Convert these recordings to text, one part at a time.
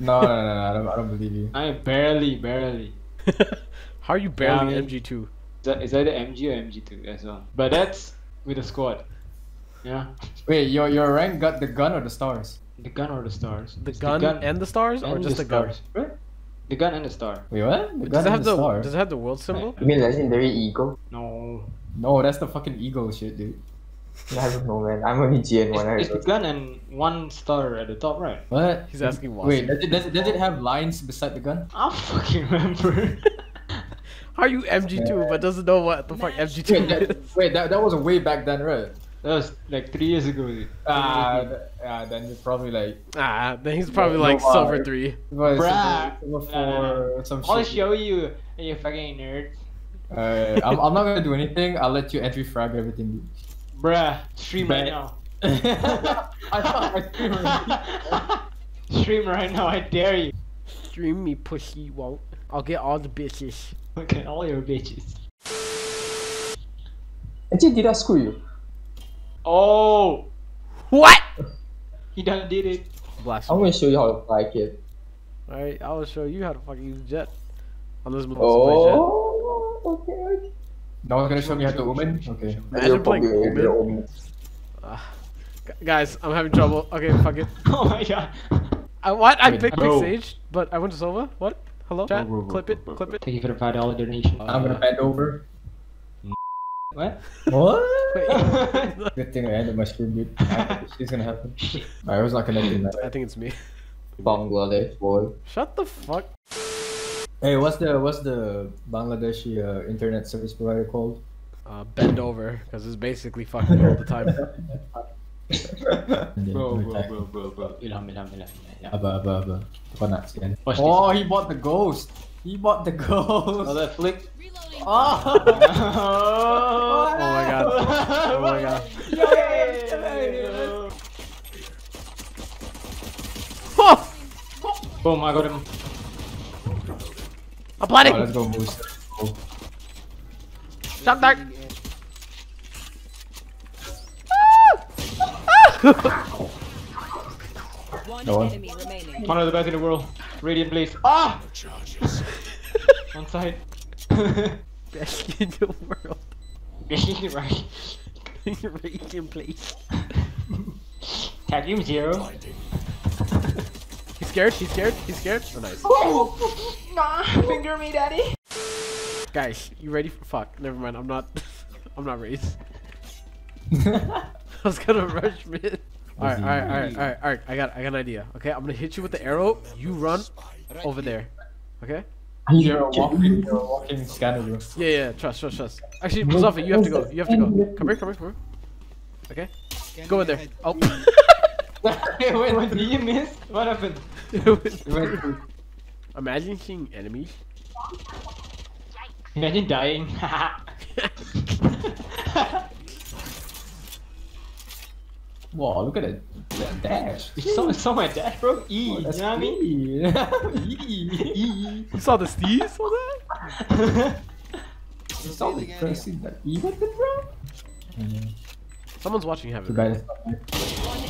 No, no, no, no, I don't, I don't believe you. I barely, barely. How are you barely Yeah, I mean- MG2? Is that, is that the MG or MG2 as well? But that's with a squad. Yeah. Wait, your your rank got the gun or the stars? The gun or the stars? The It's gun, and the stars, or just the the gun? stars. What? The gun and the star. Wait, what? The Does gun it have the the star? Does it have the world symbol? You mean legendary eagle? No. No, that's the fucking eagle shit, dude. I don't know, man. I'm only GN one. I It's, it's the gun and one star at the top, right? What? He's asking why. Wait, does it, does it, does it have lines beside the gun? I fucking remember. How are you MG2 but doesn't know what the fuck MG2 that, is? wait, that, that was way back then, right? that was like three years ago. dude. Ah, th- ah, then you're probably like, Ah, then he's probably No, like uh, silver three. what, Bruh. Silver, silver Nah, nah, four, some I'll shit. show you, you fucking nerd. Uh, I'm, I'm not gonna do anything. I'll let you entry frag everything. Dude. Bruh, stream right now. I thought I streamed already. stream right now, I dare you. Stream me, pussy won't. I'll get all the bitches. Look at all your bitches. Actually, did I screw you? Oh, What? he done did it. I'm gonna show you how to fly, kid. Alright, I will show you how to fucking use oh, Jett. Unless Melissa plays Jett. Oh, okay, okay. No one's gonna show me how to omen? Okay. Imagine playing probably Omen. your own. Ah. Gu- guys, I'm having trouble. Okay, fuck it. Oh my god. I what? I Wait, picked no. Big Sage, but I went to Sova. What? Hello? Chat? Clip it. Clip it. Thank you for the five dollar donation. I'm gonna bend over. What? What? Good thing I ended my stream, dude. I- She's gonna happen. I was not connecting that. I think it's me. Bangladesh boy. Shut the fuck. Hey, what's the what's the Bangladeshi uh, internet service provider called? Uh, bend over, because it's basically fucking all the time. bro, bro, bro, bro, bro. Ilham, ilham, ilham, ilham. Aba, aba, aba. Apa nak Oh, he bought the ghost. He bought the ghost. Oh, that flick. Oh. oh Oh my god. Oh my god. Oh! Boom, I got him. I'm planning! Oh, let's go, Moose. Oh. Shot dark! One No one. enemy remaining. One of the best in the world. Radiant Blaze. Ah! One side. Best in the world. right. Radiant place. Tag him zero. He's scared, he's scared, he's scared. Oh, nice. Nah, finger me, daddy. Guys, you ready for fuck? Never mind, I'm not I'm not raised. I was gonna rush mid. Alright, alright, alright, alright, alright. I got I got an idea. Okay, I'm gonna hit you with the arrow. You run over there. Okay? You're walking, you're walking scanner, bro. Yeah, yeah, trust, trust, trust. Actually, Muzaffar, you have to go. You have to go. Come here, come here, come here. Okay? Go in there. Oh. Wait, wait, wait, did you miss? What happened? Imagine seeing enemies. Imagine dying. Wow, look at it. That dash. you saw, saw my dash, bro? E, you know what I mean? me. E. You saw the steez? Saw that? You saw me pressing that E button, bro? Mm. Someone's watching Too heaven. bad it's not me.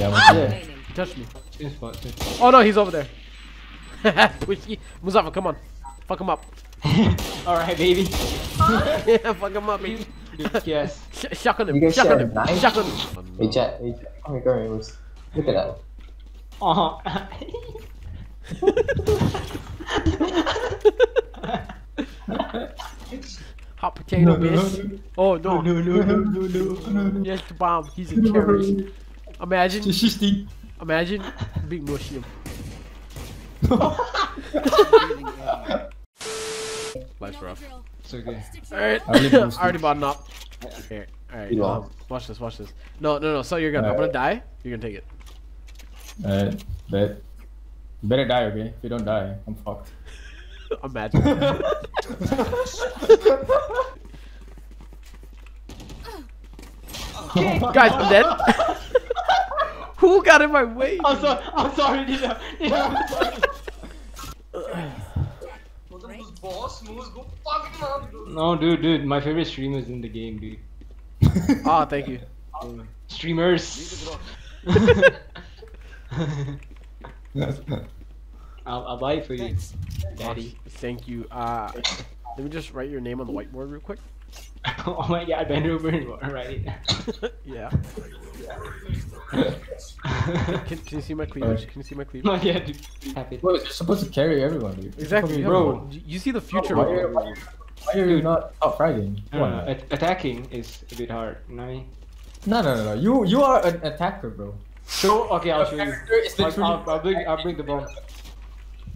Yeah, Enemy I'm remaining. He touched me. Same spot, same spot. Oh no, he's over there. Which come on. Fuck him up. Alright, baby. yeah, fuck him up, baby. yes. Sh- Shock on him. You guys Shock share on him. knife? Shock on him. Hey, chat. Hey, chat. Oh my god, it was. Look at that. Uh Hot potato, No, no, bitch. Oh no. no, no, no, no, no, no. Yes, the bomb. He's a terrorist. Imagine, Shishisti. imagine being Muslim. Life's rough. It's okay. Alright, I live in I already bought an op. Here, alright. You Um, watch this, watch this. No, no, no. So you're gonna. I'm gonna die. You're gonna take it. Alright, bet. You better die, okay? If you don't die, I'm fucked. Imagine. Guys, I'm dead. Who got in my way? I'm sorry, I'm sorry, Nina. Nina, I'm sorry. No, dude, dude, my favorite streamers in the game, dude. Ah, thank you. Streamers. I'll, I'll buy it for you, daddy. Thank you. Uh, let me just write your name on the whiteboard real quick. oh my god, bend over and write yeah. it. Can, can you see my cleavage? Can you see my cleavage? Not yet, dude. Happy. Bro, you're supposed to carry everyone, dude. Exactly, bro. bro. You see the future. Why of are, it. why are, why are you not out fragging? No, no, attacking is a bit hard. You know what I mean? No, no, no, no. You you are an attacker, bro. So okay, I'll show you. Character is I'll, I'll, I'll bring I'll bring the bomb.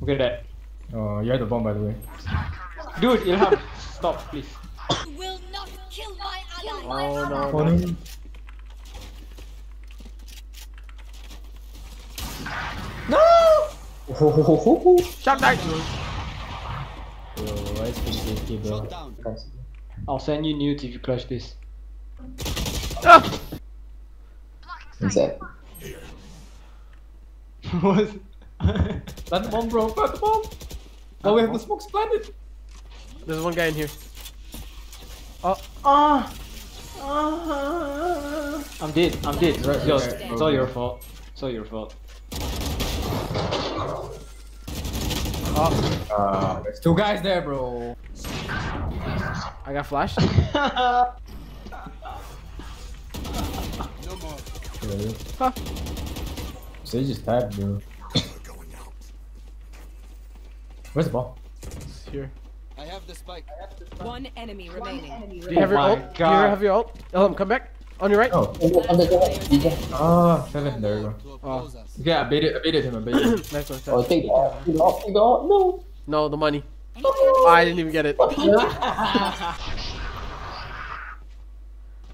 Look at that, Oh, you had the bomb, by the way. dude. Ilham, stop, please. You will not kill my ally. Oh no. Oh, no. no. No! Shot that. Bro, why is this safety, bro? I'll send you nudes if you clutch this. Ah! What's that? what? Plant the bomb, bro. Plant the bomb. Oh, we have the smokes planted. There's one guy in here. Oh, Ah. Ah. I'm dead. I'm dead. Right, Yo, right, it's all your fault. It's all your fault. oh, Uh, there's two guys there, bro. I got flashed. Really? Huh. Sage is tagged, bro. Where's the ball? It's here. I have the spike. One enemy remaining. Do you have your my ult? Do you have your ult? Ilham, come back. On your right. Oh, On the door. You ah, seven. There you go. To Oh. oppose us. Okay, I baited, I baited him. I baited him. Nice one. Oh, nice. take the off. Take the off. Take the off. No. No, the money. Oh, I didn't even get it.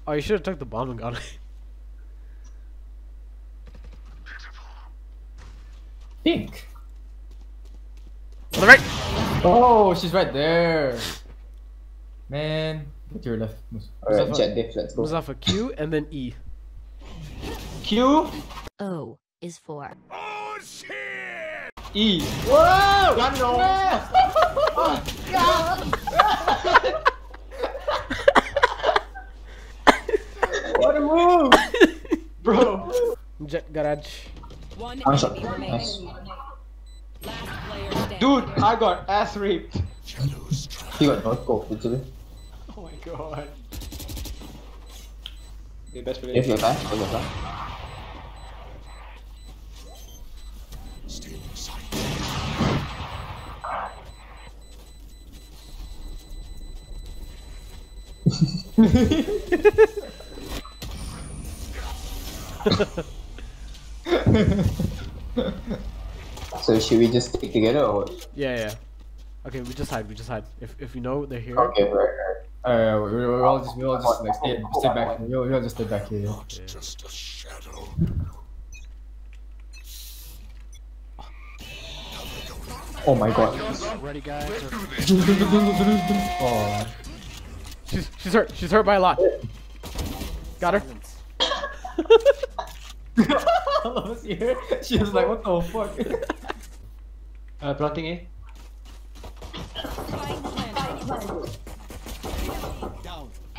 Oh, you should have took the bomb and got it. Pink. On the right. Oh, she's right there. Man, go to your left. Mus- Alright, Mustafa. Jett diff. Let's go. Muzafa Q and then E. Q O is for Oh shit! E. Whoa! God no. What a move! Bro. Jett garage. One Nice shot. enemy remaining. Nice. Dude, I got ass raped. He got North caught, literally. Oh my god. Okay, best for If you're back, back. Ha ha ha. So should we just stick together or? Yeah, yeah. Okay, we just hide. We just hide. If if we know they're here. Okay, right, right. Oh, Alright, we we all just we all just like stay, stay back. We all, we all just stay back here. Oh my god. Ready, guys. Oh, She's she's hurt. She's hurt by a lot. Got her. I was here. She was like, "What the fuck?" Uh, planting A.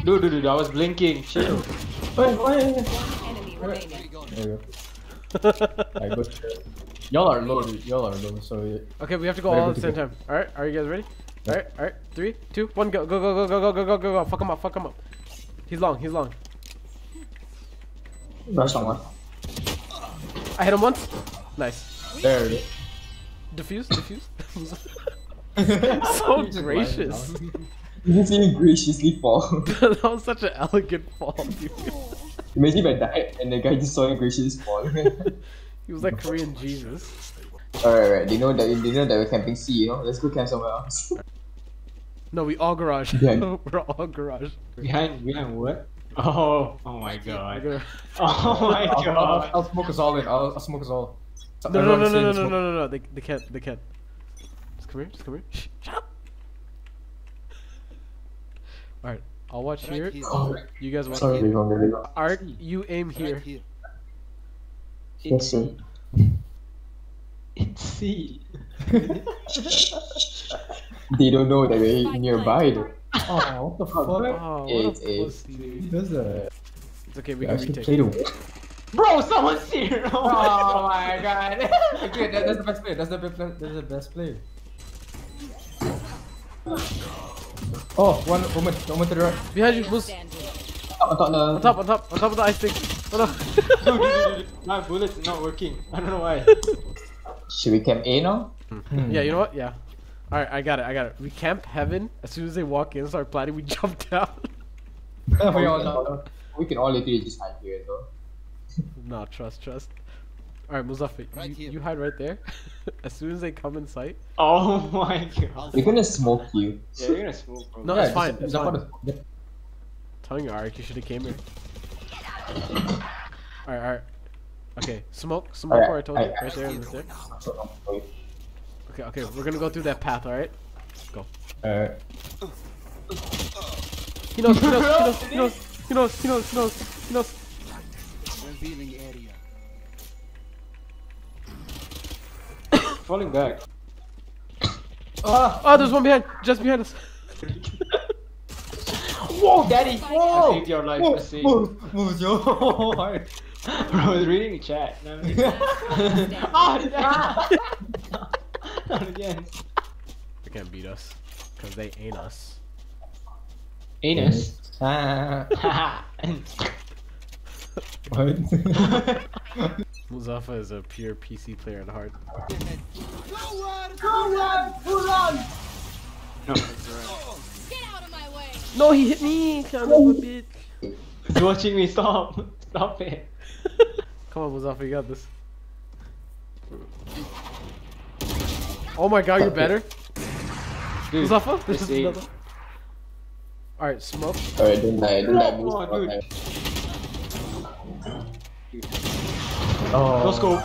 Dude, dude, dude, I was blinking. Shit. Wait, wait. Enemy remaining. There you go. Alright, good. Y'all are low, dude. Y'all are low. So yeah. Okay, we have to go Ready, all at the same together. time. All right, are you guys ready? All right, all right. Three, two, one, go, go, go, go, go, go, go, go, go, go. Fuck him up, fuck him up. He's long, he's long. Rush on one. I hit him once. Nice. there it is. Defuse, defuse. You so gracious. lying down. You just see him graciously fall. that was such an elegant fall. dude. Imagine if I died and the guy just saw him graciously fall. He was like Korean Jesus. Alright, right. They know that they know that we're camping C, you know? Let's go camp somewhere else. No, we all garage. Yeah. We're all garage. Behind, behind what? Oh, oh my god. Oh my I'll, I'll, god. I'll smoke us all in. I'll, I'll smoke us all. No, no, no, no, no, no, no, no, no. They, they can't. They can't. Just come here. Just come here. Shh, shut up. All right. I'll watch Right here. here. Oh, You guys watch sorry, here. wrong, really wrong. Art, you aim Right here. here. Yes, sir. It's C. They don't know that we're nearby though. Oh, what the fuck? Oh, what Eight, a pussy. Who does that? It's okay. We We can actually retake. played a Bro, someone's here! Oh my Oh god. my god. okay, that, that's the best play. That's the best play. That's the best play. Oh, one woman, woman to the right. Behind you, Player Moose. standing. On top, On top, on top, on top of the ice thing. Oh no. Dude, dude. My bullet's not working. I don't know why. Should we camp A now? yeah, you know what? Yeah. Alright, I got it, I got it. We camp heaven. As soon as they walk in, start planning, we jump down. we all we, can know. all, we can all literally just hide here as well. no, trust, trust. Alright, Muzaffar, Right you, you hide right there. as soon as they come in sight. Oh my god. We're gonna smoke you. Yeah, you're gonna smoke, bro. No, Yeah, it's fine, just- it's jump fine. on the- telling you, Arik, you should have came here. Alright, alright. Okay, smoke, smoke Alright, where I told you. I- Right there, right there. Wait. Okay, okay, we're gonna go through that path, alright? Go. Alright. He knows, he knows, he knows, he knows, he knows, he knows, he knows, he knows. Revealing area. Falling back. Ah, Oh, there's one behind, just behind us. Whoa, daddy! Whoa! I saved your life. I saved. Move, move, Joe. Bro, I was reading the chat. No, Ah, no. Not again. They can't beat us, cause they ain't us. Anus. Ah, what? Muzafa is a pure PC player at heart. no, it's alright. Get out of my way! No, he hit me, son of a bitch. He's watching me. Stop. Stop it. Come on, Muzafa, you got this. Oh my god, you're better. Dude, Muzafa, this is another. Alright, smoke. Alright, don't die, don't die, Come Moose, on, don't dude. die. Dude. Oh. No scope.